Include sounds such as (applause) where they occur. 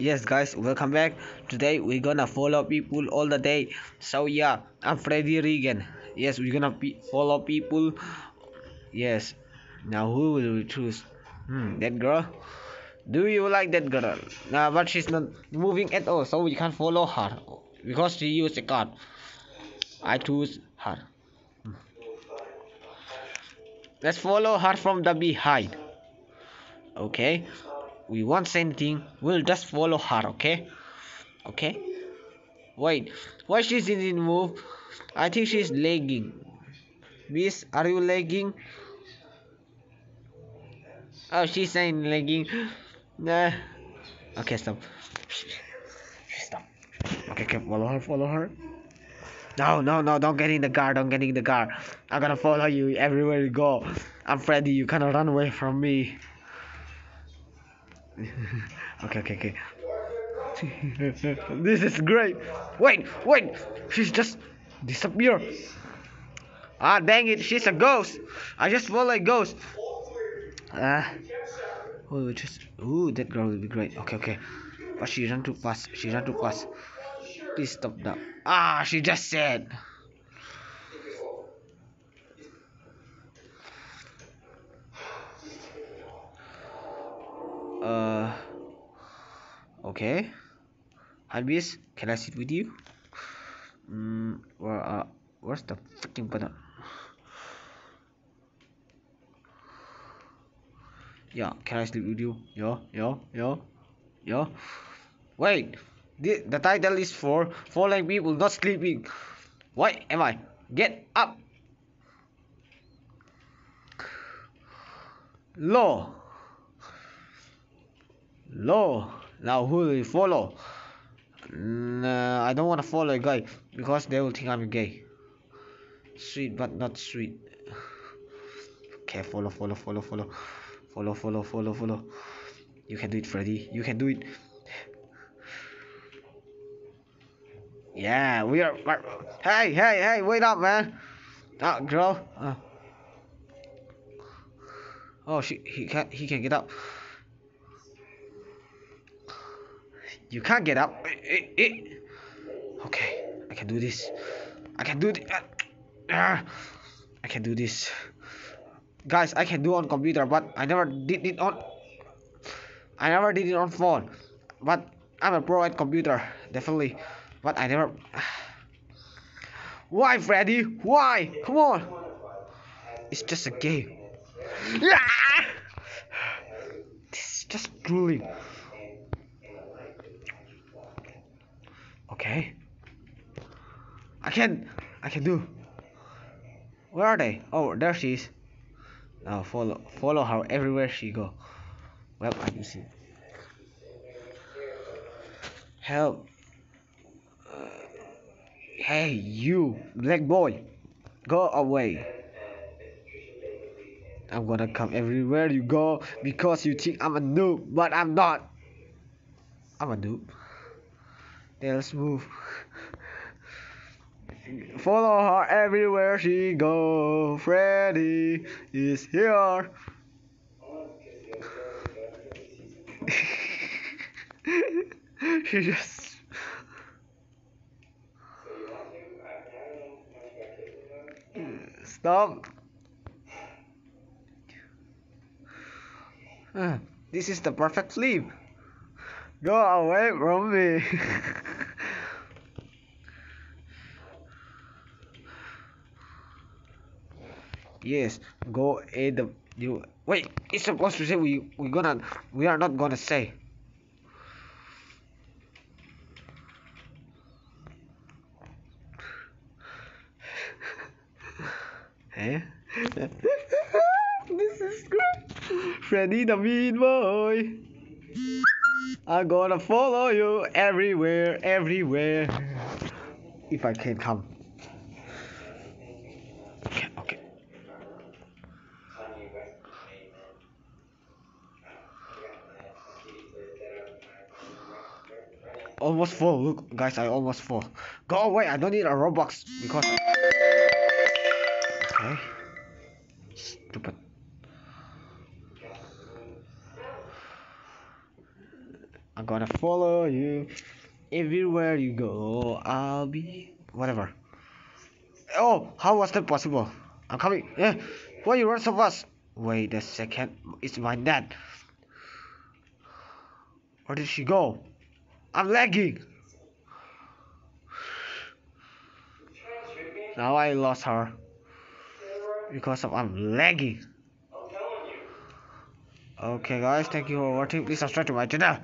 yes guys welcome back. Today we're gonna follow people all the day. So yeah i'm Freddie Reagan. Yes we're gonna follow people. Yes now who will we choose? Hmm that girl? Do you like that girl? Nah but she's not moving at all so we can't follow her because she used a card. I choose her. Hmm. let's follow her from the behind. Okay we won't say anything we'll just follow her okay? Okay? Wait why she didn't move? I think she's lagging. Miss are you lagging? Oh she's saying lagging. (gasps) Nah. Okay stop. Stop. Okay okay follow her follow her. No no no don't get in the car don't get in the car. I'm gonna follow you everywhere you go. I'm Freddie you cannot run away from me (laughs) okay, okay, okay. (laughs) this is great. Wait, wait. She's just disappeared. Ah, dang it. She's a ghost. I just follow a ghost. Ah. oh, just. Ooh, that girl will be great. Okay, okay. But she ran too fast. She ran too fast. Please stop that. Ah, she just said. Okay. Albis, can I sit with you? Mm, where uh, where's the freaking button? Yeah, can I sleep with you? Yeah, yeah, yeah, yeah. Wait, the, the title is for falling people not sleeping. Why am I? Get up! Law. Law. Now who will you follow? Nah, I don't want to follow a guy because they will think I'm gay. Sweet but not sweet. Okay, follow, follow, follow, follow, follow, follow, follow, follow. You can do it, Freddie. You can do it. Yeah, we are. Hey, hey, hey! Wait up, man. Ah, girl. Uh. Oh, she. He can. He can get up. You can't get up. Okay, I can do this. I can do this. Uh, uh, I can do this. Guys, I can do on computer, but I never did it on. I never did it on phone, but I'm a pro at computer, definitely. But I never. (sighs) Why, Freddie? Why? Come on. It's just a game. Yeah! (laughs) This is just drooling. Okay. I can I can do. Where are they? Oh, there she is. Now follow follow her everywhere she go. Well, I can see. Help. Uh, hey, you black boy, go away. I'm gonna come everywhere you go because you think I'm a noob, but I'm not. I'm a noob. Let's move. Follow her everywhere she go. Freddie is here. (laughs) she just. Stop. Ah, this is the perfect sleep. Go away from me. (laughs) yes, go a the you wait. It's supposed to say we we gonna we are not gonna say. (laughs) Eh? (laughs) this is great. Freddie the mean boy. I'm gonna follow you everywhere, everywhere. If I can come. Okay, okay. Almost full. Look, guys, I almost full. Go away. I don't need a Robux because. Okay. Stupid. I'm gonna follow you everywhere you go. I'll be whatever. Oh, how was that possible? I'm coming. Yeah, why you run so fast? Wait a second. It's my dad. Where did she go? I'm lagging. Now I lost her because of I'm lagging. Okay guys, thank you for watching. Please subscribe to my channel.